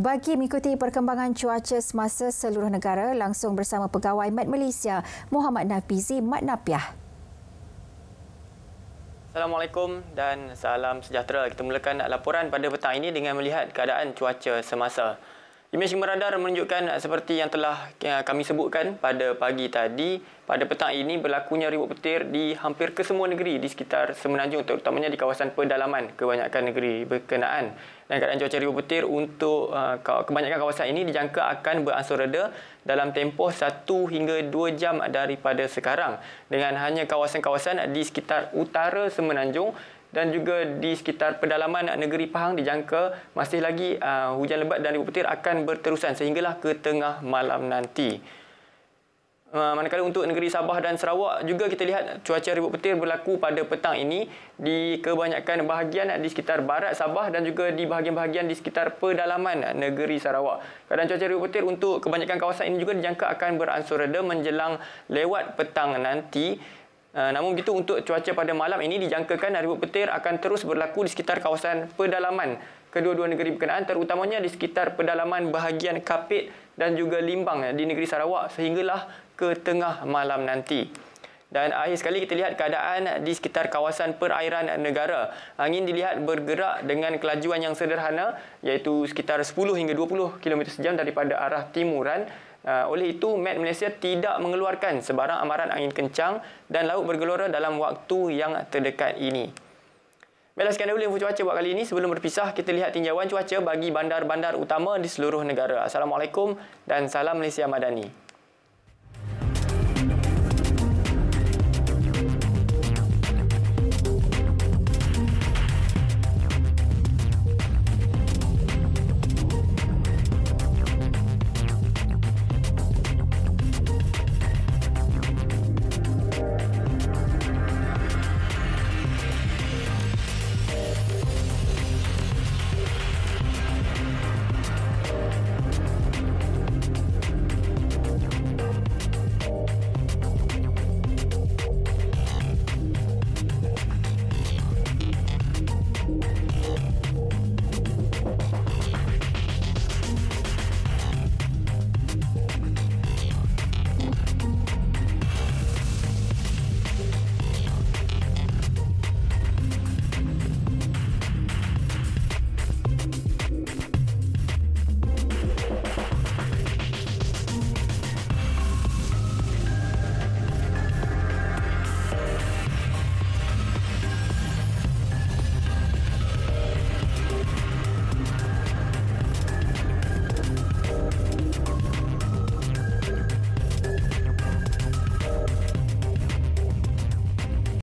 Bagi mengikuti perkembangan cuaca semasa seluruh negara langsung bersama Pegawai Met Malaysia Muhammad Nafizi Mat Napiah. Assalamualaikum dan salam sejahtera. Kita mulakan laporan pada petang ini dengan melihat keadaan cuaca semasa. Imej radar menunjukkan seperti yang telah ya, kami sebutkan pada pagi tadi, pada petang ini berlakunya ribut petir di hampir ke semua negeri di sekitar Semenanjung terutamanya di kawasan pedalaman kebanyakan negeri berkenaan. Dan keadaan cuaca ribut petir untuk uh, kebanyakan kawasan ini dijangka akan beransur reda dalam tempoh 1 hingga 2 jam daripada sekarang dengan hanya kawasan-kawasan di sekitar utara Semenanjung dan juga di sekitar pedalaman negeri Pahang dijangka masih lagi uh, hujan lebat dan ribut petir akan berterusan sehinggalah ke tengah malam nanti. Uh, manakala untuk negeri Sabah dan Sarawak juga kita lihat cuaca ribut petir berlaku pada petang ini di kebanyakan bahagian di sekitar barat Sabah dan juga di bahagian-bahagian di sekitar pedalaman negeri Sarawak. Keadaan cuaca ribut petir untuk kebanyakan kawasan ini juga dijangka akan beransur reda menjelang lewat petang nanti Uh, namun begitu untuk cuaca pada malam ini dijangkakan ribut petir akan terus berlaku di sekitar kawasan pedalaman kedua-dua negeri berkenaan terutamanya di sekitar pedalaman bahagian Kapit dan juga Limbang di negeri Sarawak sehinggalah ke tengah malam nanti. Dan akhir sekali kita lihat keadaan di sekitar kawasan perairan negara. Angin dilihat bergerak dengan kelajuan yang sederhana iaitu sekitar 10 hingga 20 km sejam daripada arah timuran oleh itu, Met Malaysia tidak mengeluarkan sebarang amaran angin kencang dan laut bergelora dalam waktu yang terdekat ini. Baiklah, sekian dahulu info cuaca buat kali ini. Sebelum berpisah, kita lihat tinjauan cuaca bagi bandar-bandar utama di seluruh negara. Assalamualaikum dan salam Malaysia Madani.